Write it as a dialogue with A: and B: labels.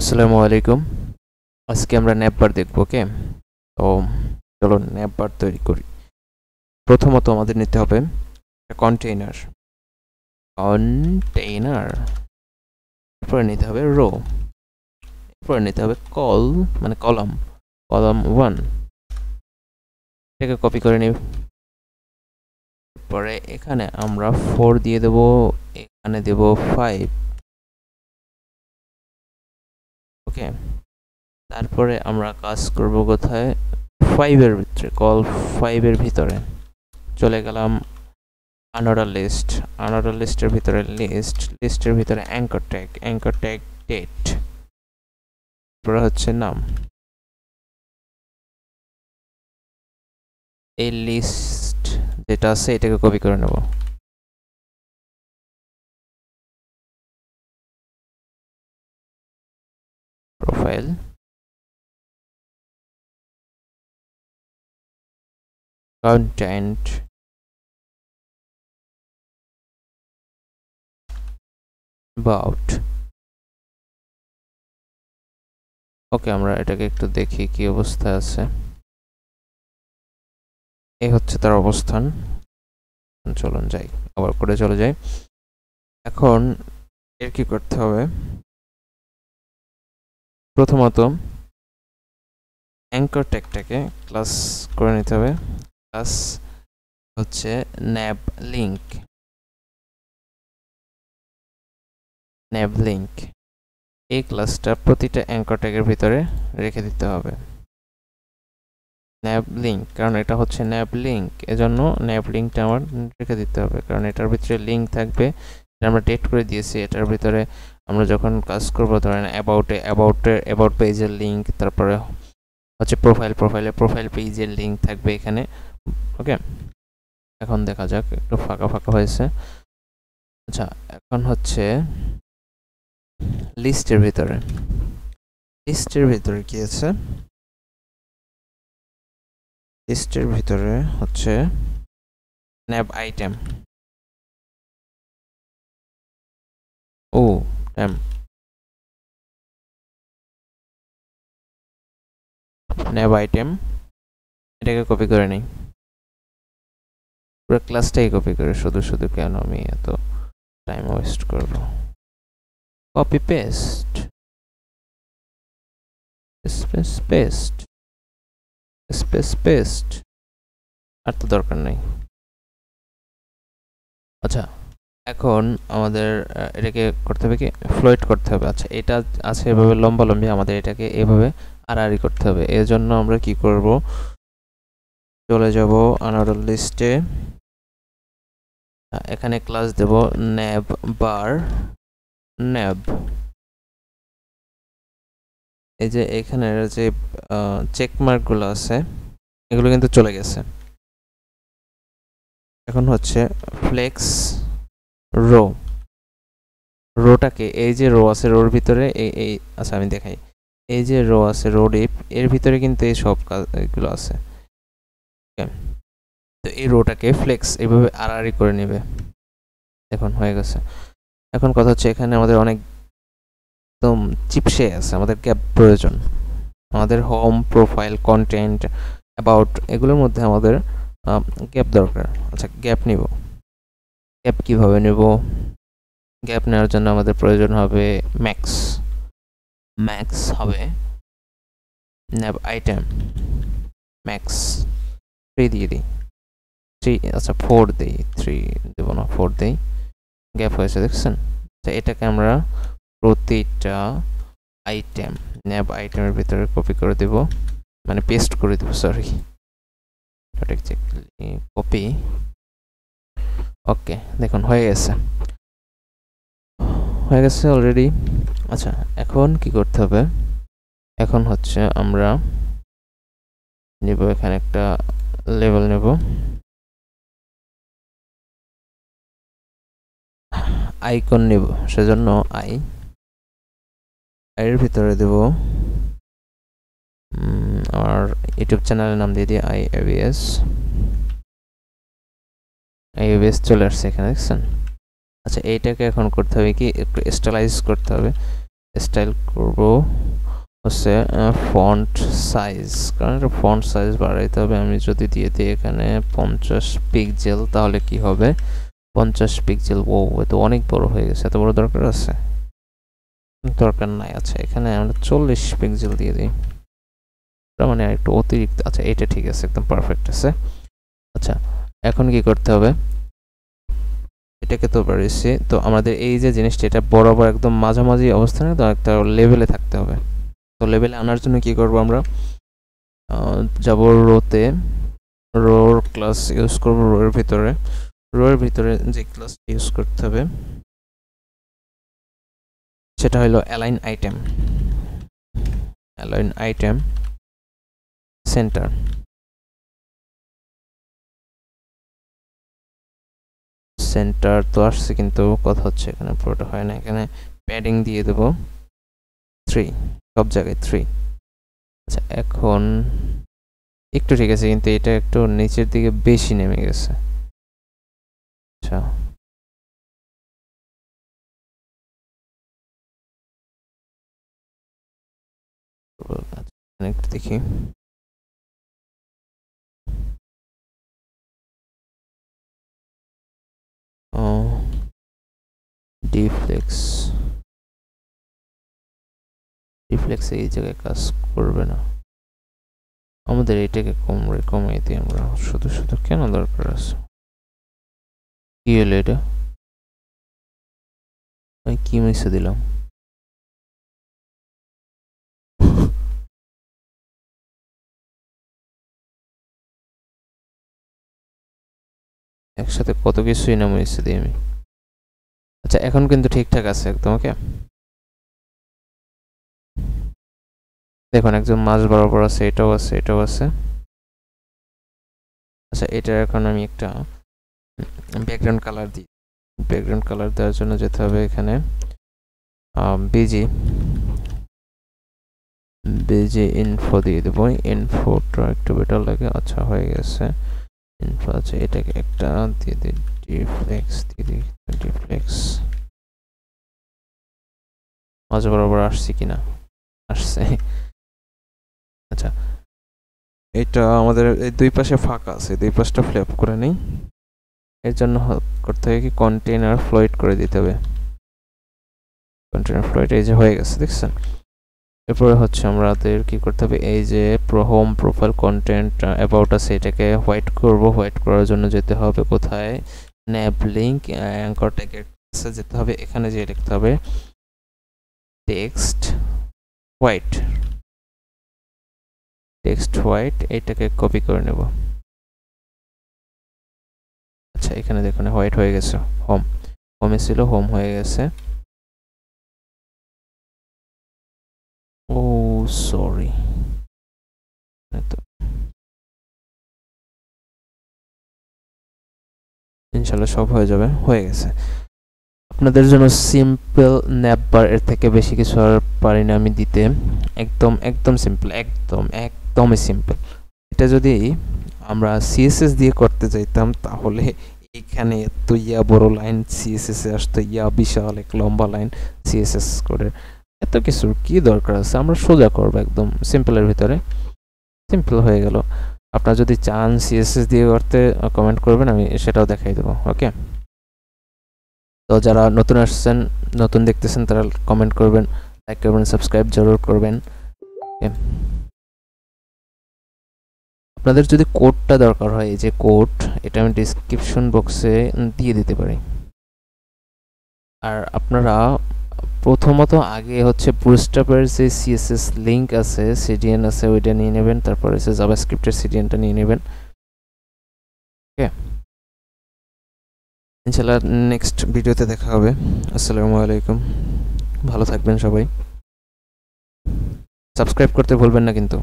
A: আসসালামু আলাইকুম। আজকে আমরা ন্যাপবার দেখব, ওকে? তো চলো ন্যাপবার তৈরি করি। প্রথমত আমাদের নিতে হবে কন্টেইনার কন্টেইনার এরপরে নিতে হবে রো এরপরে নিতে হবে কল মানে কলাম কলাম ওয়ান এটাকে কপি করে নিই পরে এখানে আমরা ফোর দিয়ে দেব, এখানে দেব ফাইভ ওকে তারপরে আমরা কাজ করব কোথায়? ফাইভের ভিতরে কল ফাইভের ভিতরে। চলে গেলাম আনাডার লিস্ট আনাডার লিস্টের ভিতরে লিস্ট লিস্টের ভিতরে anchor tag anchor tag date তারপরে হচ্ছে নাম। এই লিস্ট যেটা আছে, এটাকে কপি করে নেব। Content. About. ওকে আমরা এটাকে একটু দেখি কি অবস্থা আছে। এই হচ্ছে তার অবস্থান। চলুন যাই, আবার করে চলে যাই। এখন এর কি করতে হবে? প্রথমত অ্যাঙ্কর ট্যাগটাকে ক্লাস করে নিতে হবে। ক্লাস হচ্ছে ন্যাব লিঙ্ক ন্যাব লিঙ্ক এই ক্লাসটা প্রতিটা অ্যাঙ্কর ভিতরে রেখে দিতে হবে। ন্যাব লিঙ্ক কারণ এটা হচ্ছে ন্যাব লিঙ্ক এজন্য ন্যাব লিঙ্কটা আমার রেখে দিতে হবে। কারণ এটার ভিতরে লিঙ্ক থাকবে আমরা ডেট করে দিয়েছি, এটার ভিতরে আমরা যখন কাজ করব, ধরেন অ্যাবাউটে অ্যাবাউটের অ্যাবাউট পেজের লিঙ্ক তারপরে হচ্ছে প্রোফাইল প্রোফাইলে প্রোফাইল পেজের লিঙ্ক থাকবে এখানে। ওকে এখন দেখা যাক, একটু ফাঁকা ফাঁকা হয়েছে। আচ্ছা এখন হচ্ছে লিস্টের ভিতরে। লিস্টের ভিতরে কি আছে? লিস্টের ভিতরে হচ্ছে ন্যাব আইটেম। ও ট্যাম ন্যাব আইটেম। এটাকে কপি করে নিই। পুরো ক্লাসটাই কপি করে শুধু শুধু কেন আমি এত টাইম ওয়েস্ট করব? Copy paste space paste space paste আর তো দরকার নেই। আচ্ছা এখন আমাদের এটাকে করতে হবে কি? ফ্লোয়েট করতে হবে। আচ্ছা এটা আছে এভাবে লম্বা লম্বি আমাদের এটাকে এভাবে আড়াআড়ি করতে হবে। এর জন্য আমরা কি করব? চলে যাব আনারল লিস্টে এখানে ক্লাস দেব ন্যাব বার ন্যাব এই যে এখানের যে চেক মার্কগুলো আছে, এগুলো কিন্তু চলে গেছে। এখন হচ্ছে ফ্লেক্স রো রোটাকে এই যে রো আছে রোর ভিতরে এই এই আচ্ছা আমি দেখাই। এই যে রো আছে রো ডিপ এর ভিতরে কিন্তু এই সব কাজগুলো আছে। তো এই রোটাকে ফ্লেক্স এইভাবে আড়াআড়ি করে নেবে। এখন হয়ে গেছে। এখন কথা হচ্ছে এখানে আমাদের অনেক একদম চিপসে আছে, আমাদের গ্যাপ প্রয়োজন। আমাদের হোম প্রোফাইল কন্টেন্ট অ্যাবাউট এগুলোর মধ্যে আমাদের গ্যাপ দরকার। আচ্ছা গ্যাপ নিব। গ্যাপ কীভাবে নেব? গ্যাপ নেওয়ার জন্য আমাদের প্রয়োজন হবে ম্যাক্স ম্যাক্স হবে ন্যাব আইটেম ম্যাক্স থ্রি দিয়ে দিই। থ্রি আচ্ছা ফোর দিই থ্রি দেবো না ফোর দিই। গ্যাপ হয়েছে, দেখছেন? তো এটাকে আমরা প্রতিটা আইটেম ন্যাব আইটেমের ভিতরে কপি করে দেব। মানে পেস্ট করে দেব সরি কপি ওকে দেখুন, হয়ে গেছে। হয়ে গেছে অলরেডি আচ্ছা এখন কি করতে হবে? এখন হচ্ছে আমরা নেব, এখানে একটা লেভেল নেব। আইকন নেব, সেজন্য আই। এর ভিতরে দেব আমার ইউটিউব চ্যানেলের নাম দিয়ে দিই আই এভিএস আই এভিএস চলে আসছে এখানে, দেখছেন? আচ্ছা এইটাকে এখন করতে হবে কি? একটু স্টাইলাইজ করতে হবে। স্টাইল করব হচ্ছে ফন্ট সাইজ। কারণ এটা ফন্ট সাইজ বাড়াইতে হবে। আমি যদি দিয়ে দিই এখানে পঞ্চাশ পিক্সেল, তাহলে কি হবে? পঞ্চাশ পিক্সেল ও তো অনেক বড় হয়ে গেছে, এত বড় দরকার আছে? দরকার নাই আচ্ছা এখানে আমরা চল্লিশ পিক্সেল দিয়ে দিই। মানে একটু অতিরিক্ত আচ্ছা এটা ঠিক আছে, একদম পারফেক্ট আছে। আচ্ছা এখন কি করতে হবে? এটাকে তো পারিছি তো আমাদের এই যে জিনিসটা, এটা বরাবর একদম মাঝামাঝি অবস্থানে, তো একটা লেভেলে থাকতে হবে। তো লেভেলে আনার জন্য কি করব আমরা? যাব রোতে রোর ক্লাস ইউজ করব রোয়ের ভিতরে। রোয়ের ভিতরে যে ক্লাস ইউজ করতে হবে, সেটা হলো align item. Align item center. Center তো আসছে কিন্তু, কথা হচ্ছে এখানে পুরোটা হয় না। এখানে প্যাডিং দিয়ে দেবো। থ্রি সব জায়গায় থ্রি আচ্ছা এখন একটু ঠিক আছে, কিন্তু এটা একটু নিচের দিকে বেশি নেমে গেছে। আচ্ছা। একটু দেখি। ডিফ্লেক্স ডিফ্লেক্স এই জায়গায় কাজ করবে না। আমাদের এটাকে কমরে কমিয়ে দিই আমরা। শুধু শুধু কেন দরকার আছে? কি এটা? আমি কি মিশে দিলাম? একসাথে কত কিছুই না মিশে দিই আমি। আচ্ছা এখন কিন্তু ঠিকঠাক আছে একদম ওকে দেখুন একদম মাছ বরাবর আছে, এটাও আছে এটাও আছে। আচ্ছা এটা এখন আমি একটা ব্যাকগ্রাউন্ড কালার দিই। ব্যাকগ্রাউন্ড কালার দেওয়ার জন্য যেতে হবে এখানে। বিজি বিজি ইনফো দিয়ে দেবো। ইনফোটা একটু বেটার লাগে আচ্ছা হয়ে গেছে। ইনফো আছে, এটাকে একটা দিয়ে দিই। ডিফ্লেক্স দিয়ে দিই। ডিফ্লেক্স মাঝে বরাবর আসছি কিনা? আসছে। আচ্ছা। এটা আমাদের, এই দুই পাশে ফাঁকা আছে। দুই পাশটা ফ্ল্যাপ করে নেই। এর জন্য করতে হবে কি কন্টেনার ফ্লোইট করে দিতে হবে। কন্টেনার ফ্লোইট এই যে হয়ে গেছে, দেখছেন? এরপরে হচ্ছে আমাদের কি করতে হবে, এই যে হোম প্রোফাইল কন্টেন্ট অ্যাবাউট আছে, এটাকে হোয়াইট করব হোয়াইট করার জন্য যেতে হবে কোথায়? ন্যাব লিঙ্ক অ্যাঙ্কর ট্যাগের কাছে যেতে হবে, এখানে যে লিখতে হবে টেক্সট হোয়াইট টেক্সট হোয়াইট এটাকে কপি করে নেব। আচ্ছা এখানে দেখুন হোয়াইট হয়ে গেছে হোম হোমে ছিল হোম হয়ে গেছে। ও সরি ইনশাল্লাহ সব হয়ে যাবে, হয়ে গেছে। আপনাদের জন্য সিম্পল ন্যাপবার এর থেকে বেশি কিছু আর পারি না আমি দিতে। একদম একদম সিম্পল একদম, একদমই সিম্পল এটা যদি আমরা সিএসএস দিয়ে করতে চাইতাম, তাহলে এখানে এত ইয়া বড় লাইন সিএসএস এ আসতো, ইয়া বিশাল এক লম্বা লাইন সিএসএস করে। এত কিছু কি দরকার আছে? আমরা সোজা করব একদম সিম্পলের ভিতরে। সিম্পল হয়ে গেল। আপনারা যদি চান সিএসএস দিয়ে করতে কমেন্ট করবেন, আমি সেটাও দেখাই দেবো ওকে তো যারা নতুন আসছেন, নতুন দেখতেছেন, তারা কমেন্ট করবেন লাইক করবেন সাবস্ক্রাইব জরুর করবেন আপনাদের যদি কোডটা দরকার হয়, এই যে কোড এটা আমি ডিসক্রিপশন বক্সে দিয়ে দিতে পারি। আর আপনারা প্রথমত আগে হচ্ছে বুটস্ট্র্যাপের যে সিএসএস লিংক আছে সিডিএন আছে, ওইটা নিয়ে নেবেন। তারপর হচ্ছে জাভাস্ক্রিপ্টের সিডিএনটা নিয়ে নেবেন। ওকে? ইনশাল্লাহ নেক্সট ভিডিওতে দেখা হবে। আসসালামু আলাইকুম। ভালো থাকবেন সবাই। সাবস্ক্রাইব করতে ভুলবেন না কিন্তু।